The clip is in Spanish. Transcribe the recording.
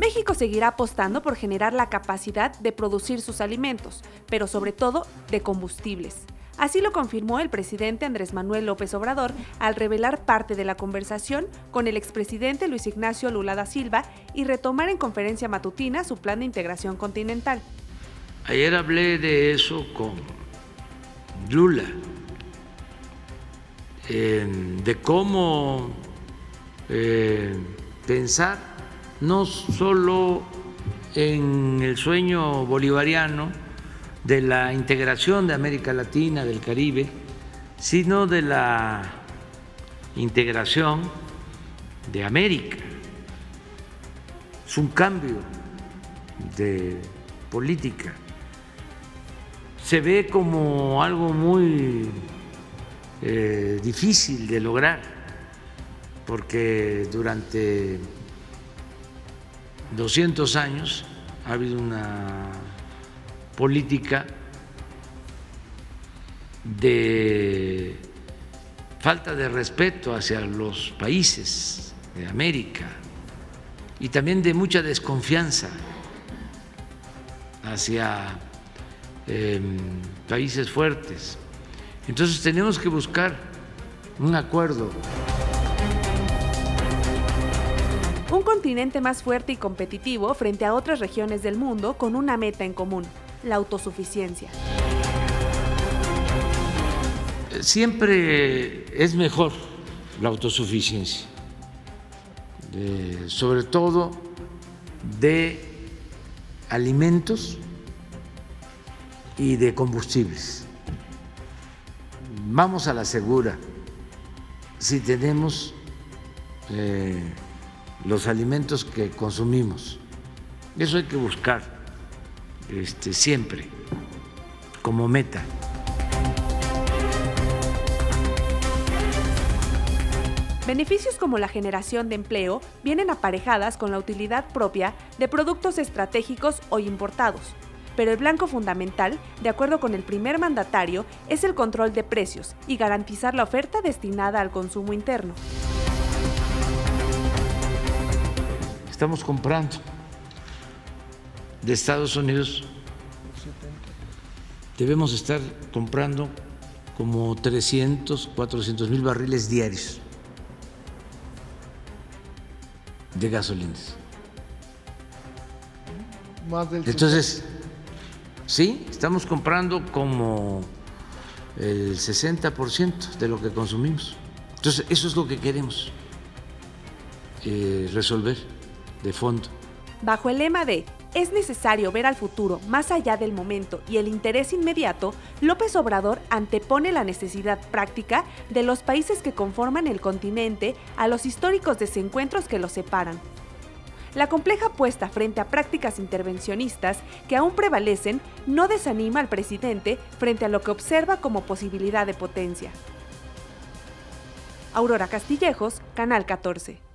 México seguirá apostando por generar la capacidad de producir sus alimentos, pero sobre todo de combustibles. Así lo confirmó el presidente Andrés Manuel López Obrador al revelar parte de la conversación con el expresidente Luis Ignacio Lula da Silva y retomar en conferencia matutina su plan de integración continental. Ayer hablé de eso con Lula, de cómo eh, pensar no solo en el sueño bolivariano de la integración de América Latina, del Caribe, sino de la integración de América. Es un cambio de política. Se ve como algo muy eh, difícil de lograr, porque durante 200 años ha habido una política de falta de respeto hacia los países de América y también de mucha desconfianza hacia em, países fuertes. Entonces tenemos que buscar un acuerdo. Un continente más fuerte y competitivo frente a otras regiones del mundo con una meta en común, la autosuficiencia. Siempre es mejor la autosuficiencia, sobre todo de alimentos y de combustibles. Vamos a la segura si tenemos eh, los alimentos que consumimos. Eso hay que buscar este, siempre como meta. Beneficios como la generación de empleo vienen aparejadas con la utilidad propia de productos estratégicos o importados, pero el blanco fundamental, de acuerdo con el primer mandatario, es el control de precios y garantizar la oferta destinada al consumo interno. Estamos comprando de Estados Unidos, debemos estar comprando como 300, 400 mil barriles diarios de gasolinas. Entonces, sí, estamos comprando como el 60% de lo que consumimos. Entonces, eso es lo que queremos eh, resolver de fondo. Bajo el lema de es necesario ver al futuro más allá del momento y el interés inmediato, López Obrador antepone la necesidad práctica de los países que conforman el continente a los históricos desencuentros que los separan. La compleja apuesta frente a prácticas intervencionistas que aún prevalecen no desanima al presidente frente a lo que observa como posibilidad de potencia. Aurora Castillejos, Canal 14.